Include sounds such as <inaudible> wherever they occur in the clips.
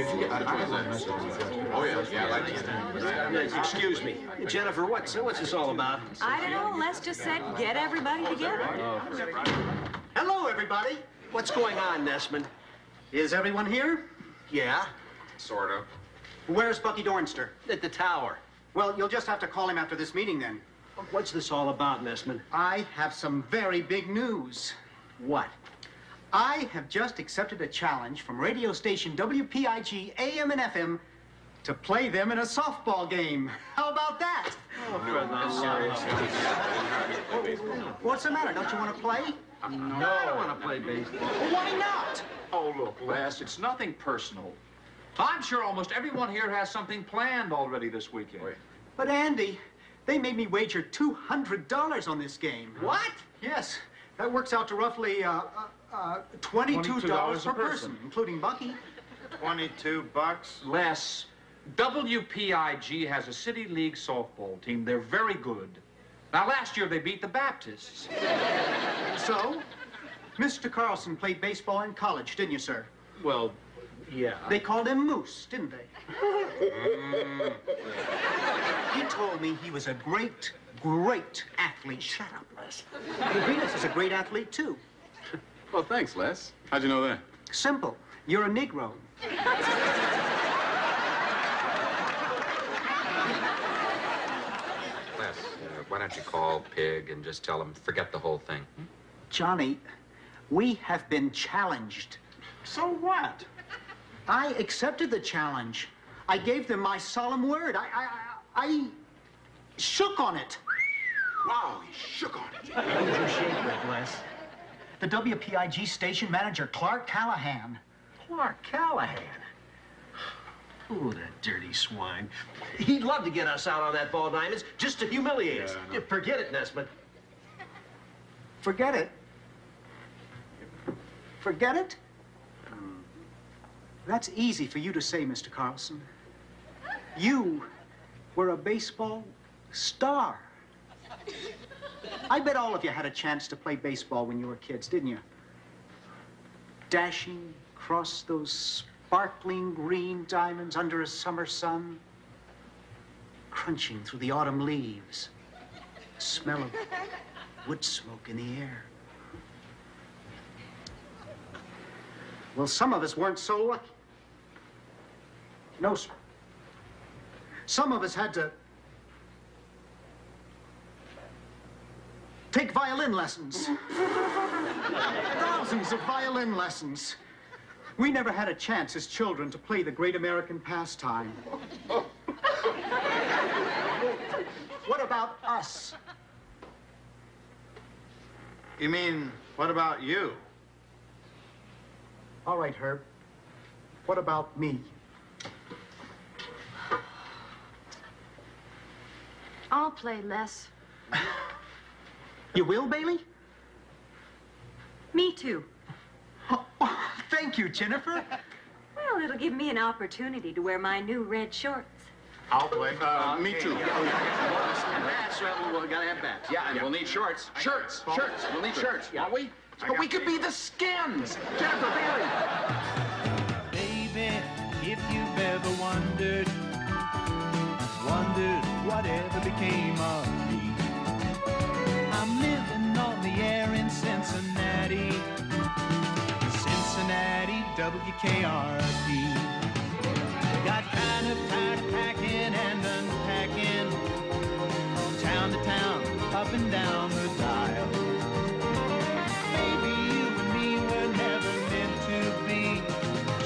Oh, yeah, yeah, I like it. Excuse me. Jennifer, what's, what's this all about? I don't know. Les just said get everybody together. Hello, everybody. What's going on, Nessman? Is everyone here? Yeah? Sort of. Where's Bucky Dornster? At the tower. Well, you'll just have to call him after this meeting then. What's this all about, Nessman? I have some very big news. What? I have just accepted a challenge from radio station WPIG AM and FM to play them in a softball game. How about that? What's the matter? Don't you want to play? No, I don't want to play baseball. Well, why not? Oh, look, Les, it's nothing personal. I'm sure almost everyone here has something planned already this weekend. Wait. But Andy, they made me wager $200 on this game. What? Yes, that works out to roughly uh, uh, uh, $22, $22 per person. person, including Bucky. 22 bucks. Less. WPIG has a city league softball team. They're very good. Now, last year they beat the Baptists. So, Mr. Carlson played baseball in college, didn't you, sir? Well, yeah. They called him Moose, didn't they? he told me he was a great, great athlete. Shut up, Les. Venus is a great athlete, too. Well, thanks, Les. How'd you know that? Simple. You're a Negro. Les, uh, why don't you call Pig and just tell him, forget the whole thing? Johnny, we have been challenged. So what? I accepted the challenge. I gave them my solemn word. I, I, I, I shook on it. Wow, he shook on it. Who did you shake with, Les? The WPIG station manager, Clark Callahan. Clark Callahan. Ooh, that dirty swine. He'd love to get us out on that ball diamonds just to humiliate us. Yeah, I know. Forget it, Nessman. Forget it. Forget it? That's easy for you to say, Mr. Carlson. You were a baseball star. I bet all of you had a chance to play baseball when you were kids, didn't you? Dashing across those sparkling green diamonds under a summer sun, crunching through the autumn leaves, smell of wood smoke in the air. Well, some of us weren't so lucky. No, sir. Some of us had to take violin lessons. Thousands of violin lessons. We never had a chance as children to play the great American pastime. what about us? You mean, what about you? All right, Herb. What about me? I'll play Les. <laughs> You will, Bailey? Me too. Oh, oh, thank you, Jennifer. Well, it'll give me an opportunity to wear my new red shorts. I'll play. Uh, me too. And bats, well, we gotta have bats. Yeah, and we'll need shorts. Shirts, shirts. We'll need shirts, won't we? But we could be the skins. Jennifer Bailey. WKRP. Got kind of tired packing and unpacking, town to town, up and down the dial. Maybe you and me were never meant to be.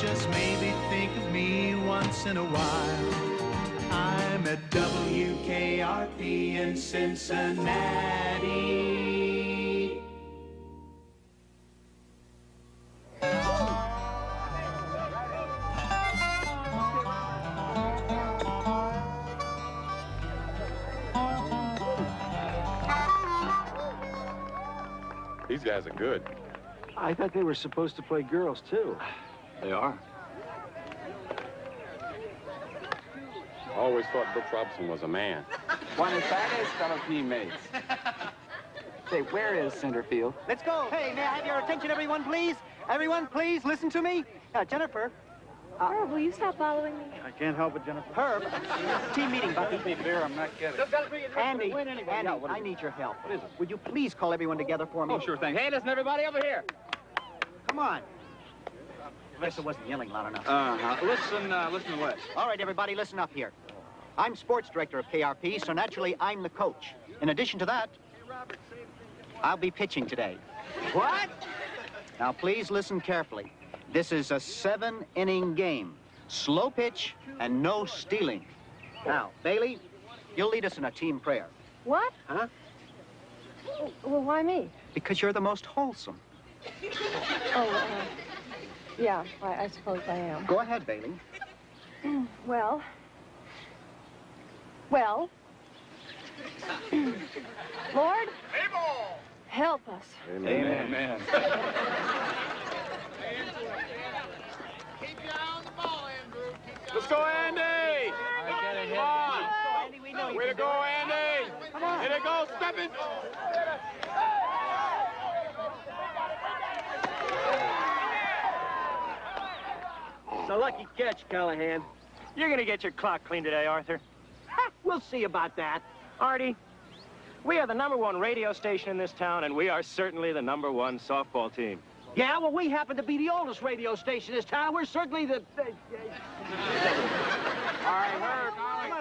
Just maybe think of me once in a while. I'm at WKRP in Cincinnati. Guys are good. I thought they were supposed to play girls, too. They are. Always thought Brooks Robinson was a man. <laughs> One Buenos Aires, fellow teammates. <laughs> Say, where is center field? Let's go. Hey, may I have your attention, everyone, please? Everyone, please listen to me. Uh, Jennifer, Herb, will you stop following me? I can't help it, Jennifer. Herb, team meeting, Bucky. Beer, I'm not getting Andy, Andy, I need your help. What is it? Would you please call everyone together for me? Oh, sure thing. Hey, listen, everybody over here. Come on. Guess I wasn't yelling loud enough. Uh-huh. Listen, uh, listen to Wes. All right, everybody, listen up here. I'm sports director of KRP, so naturally I'm the coach. In addition to that, I'll be pitching today. What? Now, please listen carefully. This is a seven-inning game. Slow pitch and no stealing. Now, Bailey, you'll lead us in a team prayer. What? Huh? Well, why me? Because you're the most wholesome. Oh, uh, yeah, I, I suppose I am. Go ahead, Bailey. Well, well, <clears throat> Lord, help us. Amen. Amen. <laughs> Let's go, Andy! Come on! Way to go, Andy! Way to go, Steppin! It's a lucky catch, Callahan. You're gonna get your clock cleaned today, Arthur. We'll see about that. Artie, we are the number one radio station in this town, and we are certainly the number one softball team. Yeah, well, we happen to be the oldest radio station in this town. We're certainly the... <laughs> All right, Herb.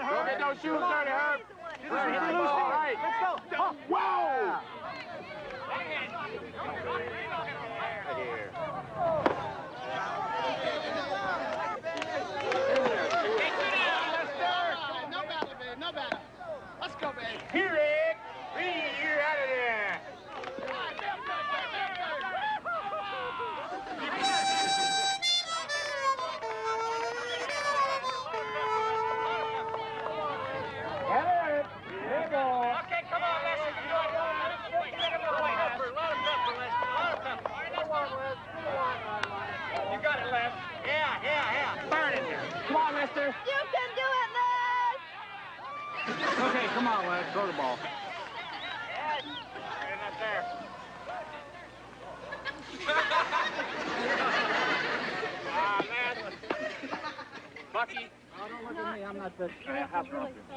Don't get no shoes dirty, Herb. Herb, hit the loose. All right. Let's go. Oh, whoa!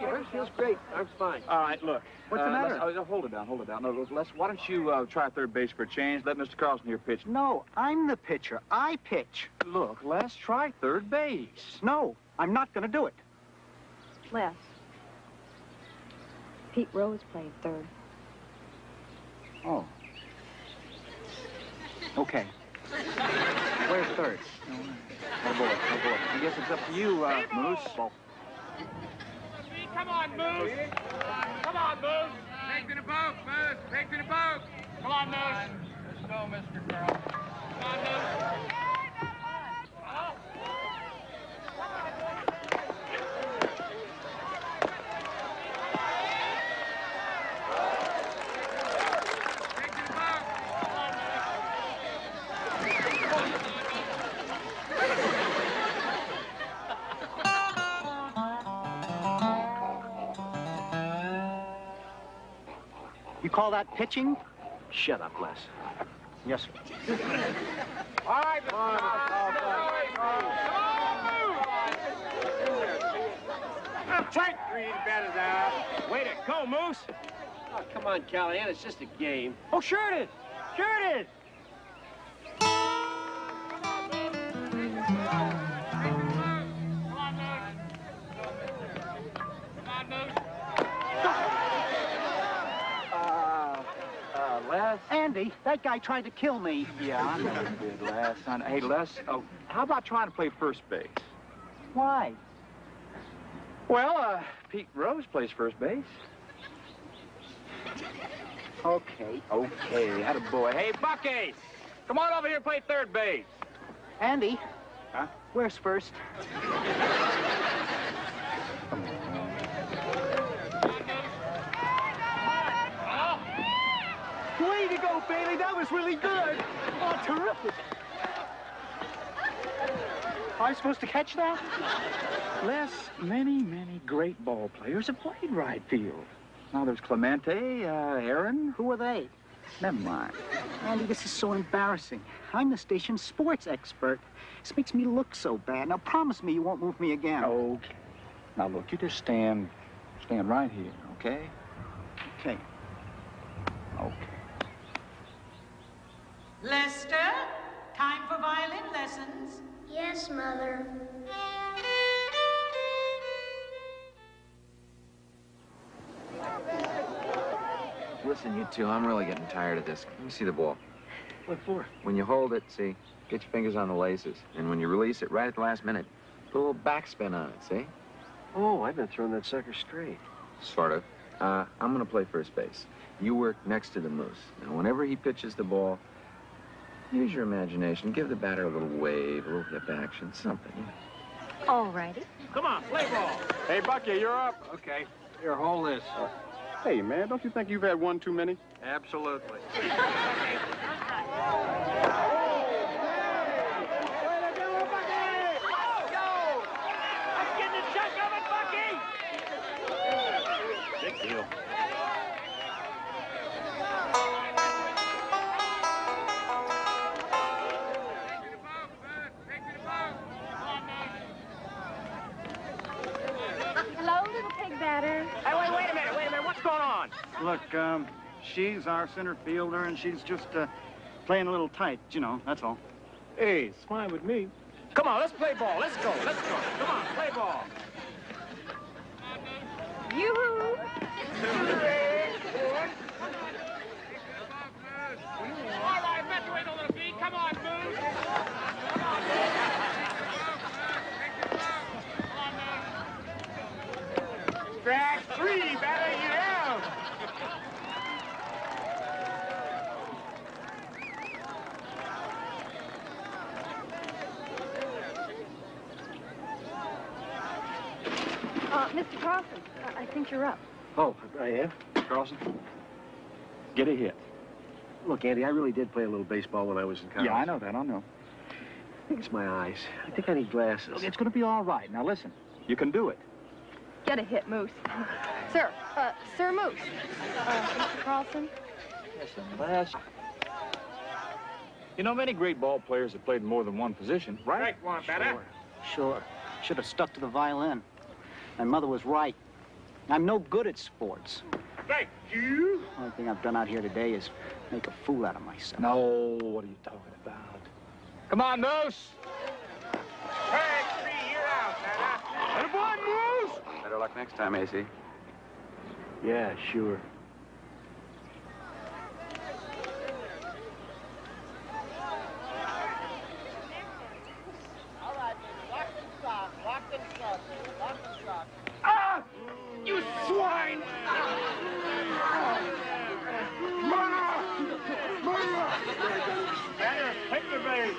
Yours feels great. Arm's fine. All right, look. What's the uh, matter? Les, oh, hold it down, hold it down. No, Les, why don't you uh, try third base for a change? Let Mr. Carlson here pitch. No, I'm the pitcher. I pitch. Look, Les, try third base. No, I'm not going to do it. Les. Pete Rose played third. Oh. Okay. Where's third? Oh, boy, oh, boy. I guess it's up to you, uh, Moose. Come on, Moose. Come on, Moose. Take to the boat, Moose. Take to the boat. Come on, Moose. Let's go, Mr. Carl. Come on, Moose. You call that pitching? Shut up, Les. Yes, sir. All right, Mr. Strike three, bat is out. Way to go, Moose. Oh, come on, Callahan. It's just a game. Oh, sure it is. Sure it is. Andy, that guy tried to kill me. Yeah, I know you did, Les. I know- Hey, Les, oh, how about trying to play first base? Why? Well, uh, Pete Rose plays first base. Okay. Okay, had a boy. Hey, Bucky, come on over here and play third base. Andy. Huh? Where's first? To go, Bailey. That was really good. Oh, terrific. Am I supposed to catch that? Les, many, many great ball players have played right field. Now, there's Clemente, uh, Aaron. Who are they? Never mind. Andy, this is so embarrassing. I'm the station's sports expert. This makes me look so bad. Now promise me you won't move me again. Okay. Now look, you just stand, stand right here, okay? Okay. Okay. Lester, time for violin lessons. Yes, Mother. Listen, you two, I'm really getting tired of this. Let me see the ball. What for? When you hold it, see, get your fingers on the laces. And when you release it right at the last minute, put a little backspin on it, see? Oh, I've been throwing that sucker straight. Sort of. Uh, I'm going to play first base. You work next to the moose. Now, whenever he pitches the ball, use your imagination. Give the batter a little wave, a little hip action, something. All righty. Come on, play ball. Hey, Bucky, you're up. Okay. Here, hold this. Hey, man, don't you think you've had one too many? Absolutely. <laughs> she's our center fielder, and she's just uh, playing a little tight, you know, that's all. Hey, it's fine with me. Come on, let's play ball. Let's go, let's go. Come on, play ball. Yoo-hoo! All right, evacuate a little beat. Come on, move. Come on, Strike three, batter, you out. Uh, Mr. Carlson, I, I think you're up. Oh, I am? Carlson? Get a hit. Look, Andy, I really did play a little baseball when I was in college. Yeah, I know that, I know. I think it's my eyes. I think I need glasses. Look, it's going to be all right. Now, listen, you can do it. Get a hit, Moose. Sir, uh, Sir Moose. Uh, Mr. Carlson? Listen, Les. You know, many great ball players have played in more than one position, right? Strike one, batter. Sure. Should have stuck to the violin. My mother was right. I'm no good at sports. Strike two. Only thing I've done out here today is make a fool out of myself. No, what are you talking about? Come on, Moose. Strike three, you're out, batter. Good boy, Moose. Better luck next time, AC. Yeah, sure. Ah! You swine! Batter, take the base.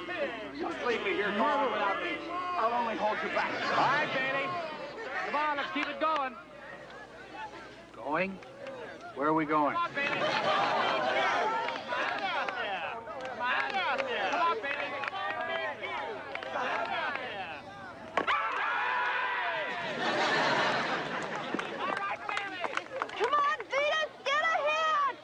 Just leave me here, Carl, without me. I'll only hold you back. All right, Bailey. Come on, let's keep it going. Going? Where are we going? Come on, Bailey. Come on, Bailey. Come on, Venus, get a hit!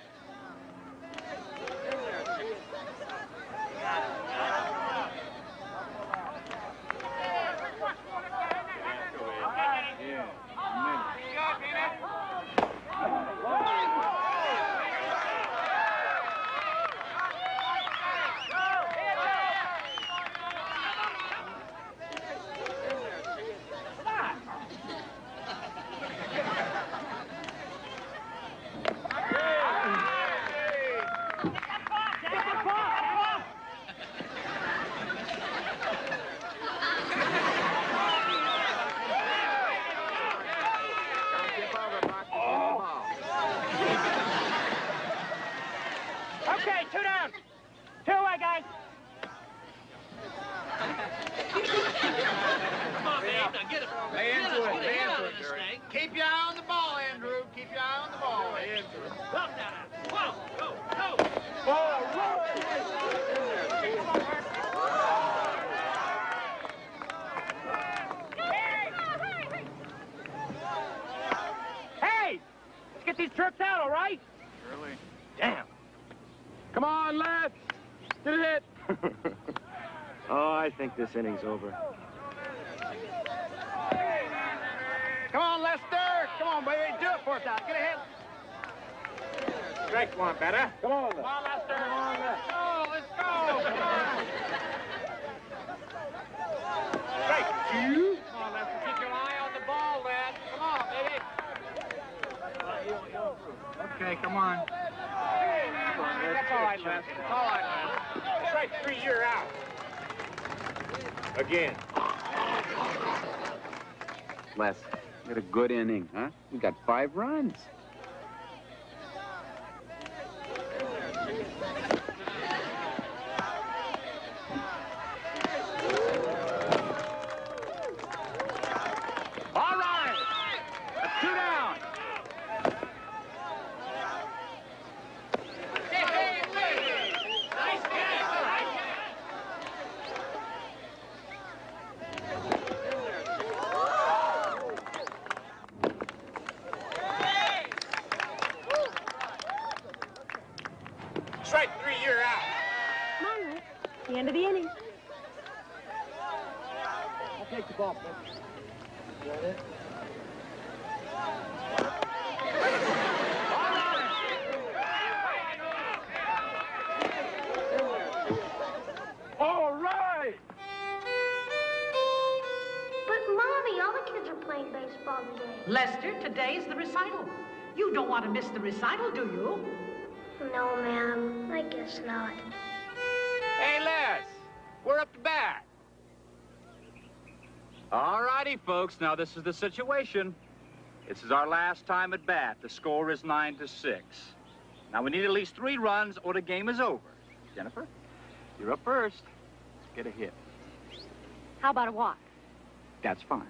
Okay, two down. Two away, guys. Lay into it. Lay into it, Jerry. Keep your eye on the ball, Andrew. Keep your eye on the ball. Lay into it. Whoa, go, go. Oh, Hey! Let's get these trips out, all right? Really? Damn. Come on, let's get a hit. <laughs> oh, I think this inning's over. Come on, Lester. Come on, baby. Do it for us out. Get ahead. Strike one, better. Come on, Come on, Lester. Come on, Let's go. Let's go. Strike two. Come on, Lester. Keep your eye on the ball, lad. Come on, baby. Okay, come on. That's all right, Lester. That's all right, Lester. Strike three, you're out. Again. Les, you had a good inning, huh? We got five runs. Lester, today's the recital. You don't want to miss the recital, do you? No, ma'am. I guess not. Hey, Les, we're up to bat. All righty, folks. Now, this is the situation. This is our last time at bat. The score is 9 to 6. Now, we need at least three runs or the game is over. Jennifer, you're up first. Get a hit. How about a walk? That's fine.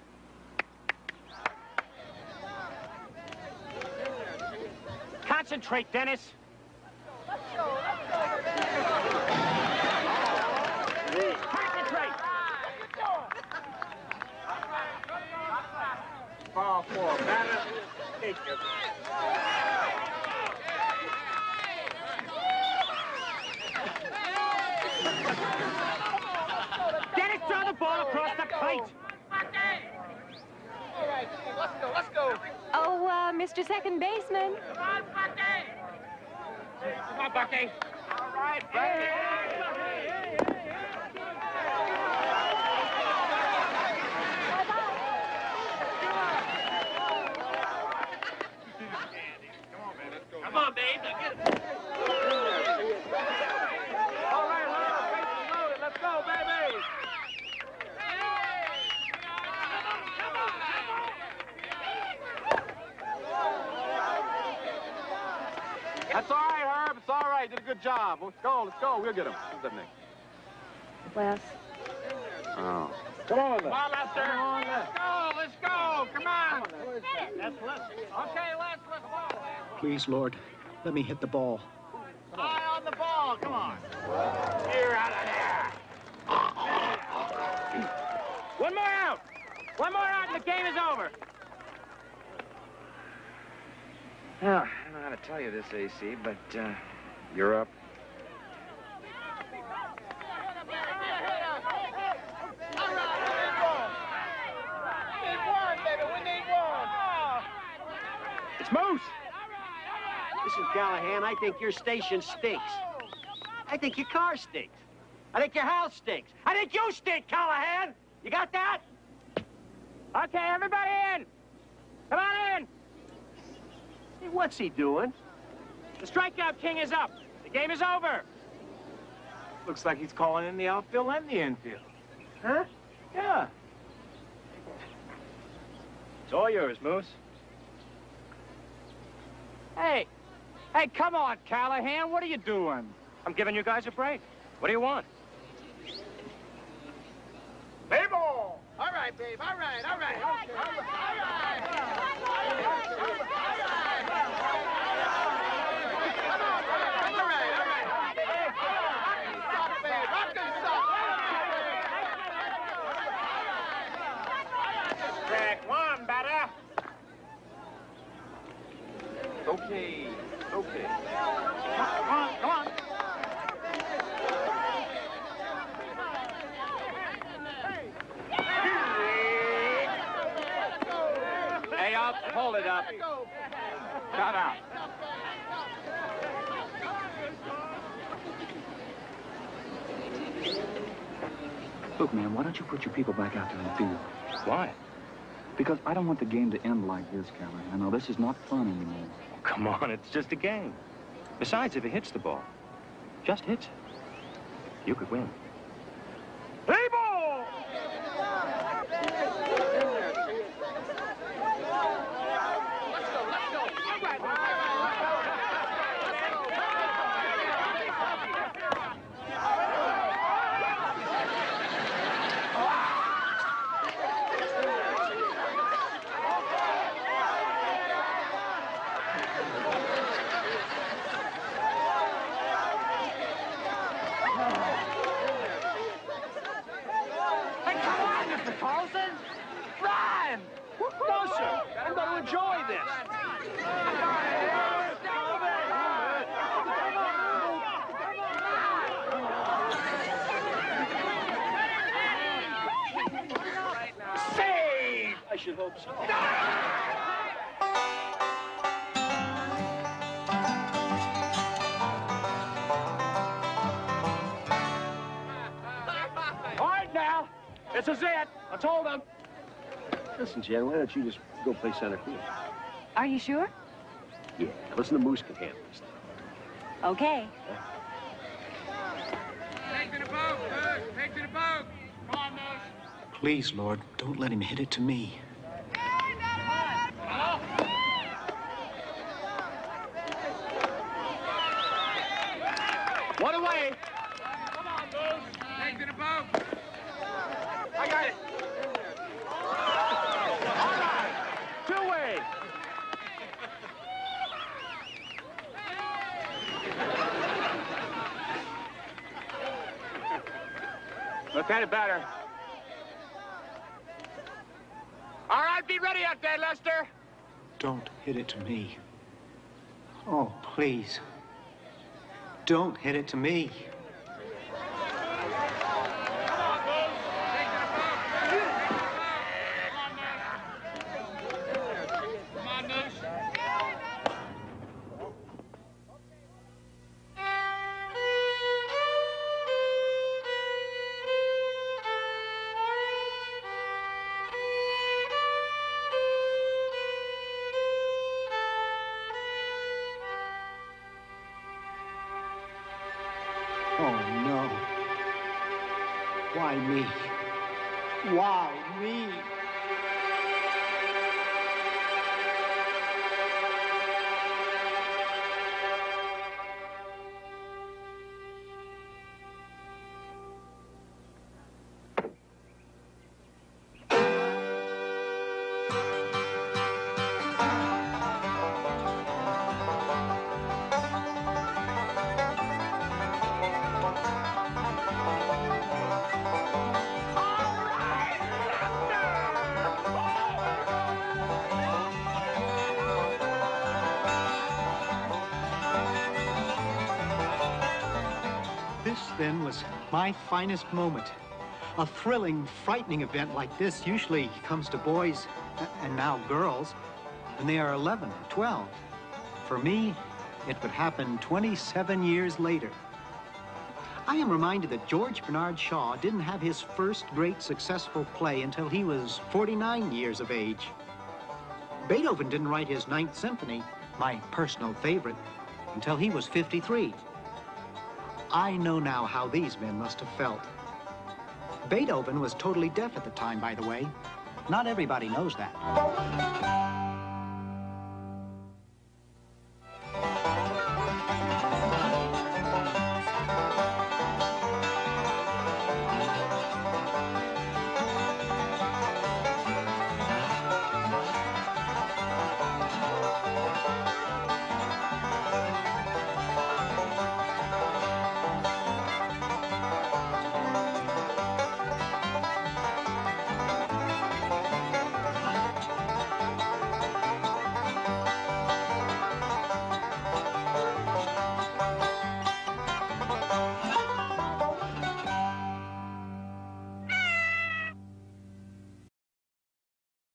Concentrate, Dennis. Let's go, let's go, Concentrate. Ball four. Batter. Take it. Dennis, throw the ball across the plate. All right, let's go, let's go. Oh, uh, Mr. Second Baseman. Come on, Bucky. Come on, Bucky. All right, Bucky. Come on, babe. Now get it. All right, Harold. Let's go, baby. That's all right. It's all right. Did a good job. Let's go. Let's go. We'll get him. Who's that, Nick? Les. Oh. Come on, Come on, Lester. Let's go, let's go. Come on. That's Lester. Okay, let's, let's go. Please, Lord, let me hit the ball. Eye on the ball. Come on. You're out of there. One more out. One more out and the game is over. Now, I don't know how to tell you this, AC, but uh, you're up. It's Moose. Listen, Callahan, I think your station stinks. I think your car stinks. I think your house stinks. I think you stink, Callahan. You got that? Okay, everybody in. Come on in. Hey, what's he doing? The strikeout king is up. The game is over. Looks like he's calling in the outfield and the infield. Huh? Yeah. It's all yours, Moose. Hey, hey, come on, Callahan. What are you doing? I'm giving you guys a break. What do you want? Baseball! All right, babe. All right, all right. All right. Track one, batter. Okay. Okay. Come on, come on. up. Hold it up. Time out. Look, man, why don't you put your people back out there in the field? Why? Because I don't want the game to end like this, Callahan. I know this is not fun anymore. Oh, Come on, it's just a game. Besides, if he hits the ball, just hits it, you could win. Play ball! Hey, come on, Mr. Carlson! Run! No, sir. I'm going to enjoy this. Save! I should hope so. All right, now. This is it. I told him. Listen, Jan, why don't you just go play center field? Are you sure? Yeah, listen to Moose can handle this. Okay. Take to the boat, Take to the boat. Come on, Moose. Please, Lord, don't let him hit it to me. One away. Come on, Moose. Take to the boat. I got it. All right. Two way. Look at it better. All right, be ready out there, Lester. Don't hit it to me. Oh, please. Don't hit it to me. Then, was my finest moment. A thrilling, frightening event like this usually comes to boys, and now girls, when they are 11 or 12. For me, it would happen 27 years later. I am reminded that George Bernard Shaw didn't have his first great successful play until he was 49 years of age. Beethoven didn't write his Ninth Symphony, my personal favorite, until he was 53. I know now how these men must have felt. Beethoven was totally deaf at the time, by the way. Not everybody knows that.